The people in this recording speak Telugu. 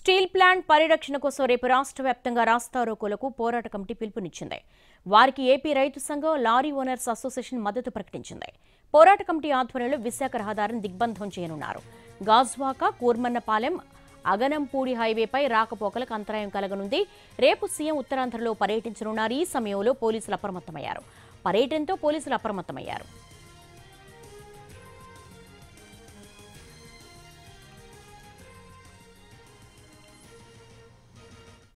స్టీల్ ప్లాంట్ పరిరక్షణ కోసం రేపు రాష్ట్ర వ్యాప్తంగా రాస్తారోకోలకు పోరాట కమిటీ పిలుపునిచ్చింది. వారికి ఏపీ రైతు సంఘం లారీ ఓనర్స్ అసోసియేషన్ మద్దతు ప్రకటించింది. పోరాట కమిటీ ఆధ్వర్యంలో విశాఖ రహదారిని దిగ్బంధం చేయనున్నారు. గాజ్వాక కూర్మన్నపాలెం అగనంపూడి హైవేపై రాకపోకలకు అంతరాయం కలగనుంది. రేపు సీఎం ఉత్తరాంధ్రలో పర్యటించనున్నారు. ఈ సమయంలో పోలీసులు అప్రమత్తమయ్యారు. పర్యటనతో పోలీసులు అప్రమత్తమయ్యారు.